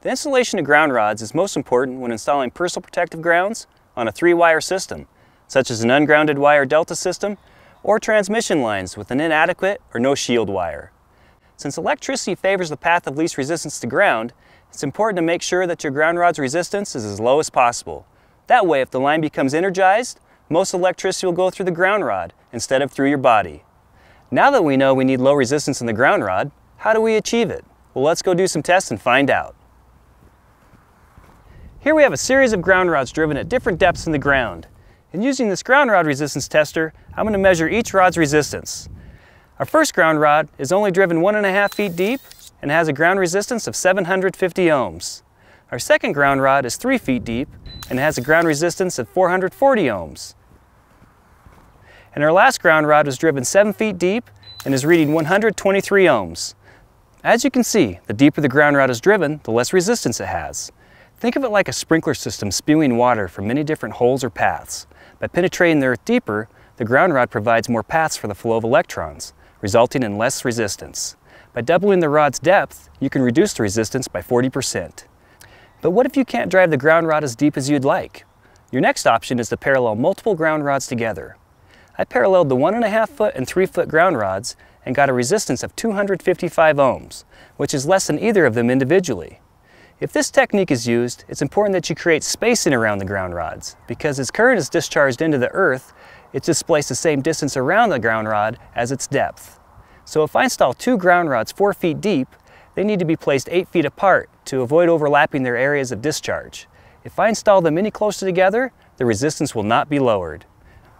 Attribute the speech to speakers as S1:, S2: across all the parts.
S1: The installation of ground rods is most important when installing personal protective grounds on a three-wire system, such as an ungrounded wire delta system or transmission lines with an inadequate or no shield wire. Since electricity favors the path of least resistance to ground, it's important to make sure that your ground rod's resistance is as low as possible. That way, if the line becomes energized, most electricity will go through the ground rod instead of through your body. Now that we know we need low resistance in the ground rod, how do we achieve it? Well, let's go do some tests and find out. Here we have a series of ground rods driven at different depths in the ground. And using this ground rod resistance tester, I'm going to measure each rod's resistance. Our first ground rod is only driven one and a half feet deep and has a ground resistance of 750 ohms. Our second ground rod is three feet deep and has a ground resistance of 440 ohms. And our last ground rod was driven seven feet deep and is reading 123 ohms. As you can see, the deeper the ground rod is driven, the less resistance it has. Think of it like a sprinkler system spewing water from many different holes or paths. By penetrating the earth deeper, the ground rod provides more paths for the flow of electrons, resulting in less resistance. By doubling the rod's depth, you can reduce the resistance by 40%. But what if you can't drive the ground rod as deep as you'd like? Your next option is to parallel multiple ground rods together. I paralleled the one and a half foot and three foot ground rods and got a resistance of 255 ohms, which is less than either of them individually. If this technique is used, it's important that you create spacing around the ground rods because as current is discharged into the earth, it displaced the same distance around the ground rod as its depth. So if I install two ground rods four feet deep, they need to be placed eight feet apart to avoid overlapping their areas of discharge. If I install them any closer together, the resistance will not be lowered.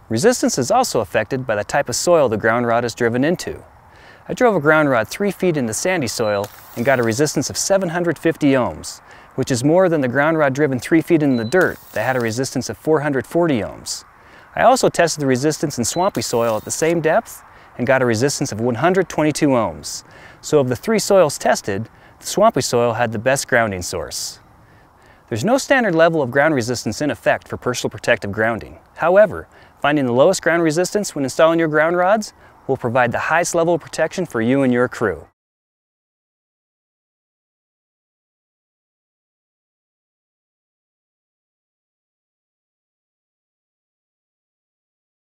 S1: Resistance is also affected by the type of soil the ground rod is driven into. I drove a ground rod three feet into sandy soil and got a resistance of 750 ohms, which is more than the ground rod driven three feet in the dirt that had a resistance of 440 ohms. I also tested the resistance in swampy soil at the same depth and got a resistance of 122 ohms. So of the three soils tested, the swampy soil had the best grounding source. There's no standard level of ground resistance in effect for personal protective grounding. However, finding the lowest ground resistance when installing your ground rods will provide the highest level of protection for you and your crew.